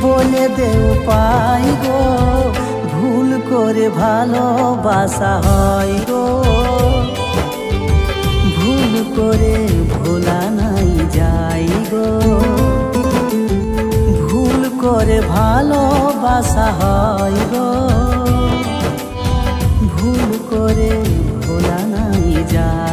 বলে দে উপায় গো। ভুল করে ভালোবাসা হয় গো। ভুল করে ভোলা নাই যাই গো। ভুল করে ভালোবাসা হয় গো। ভুল করে ভোলা নাই যাই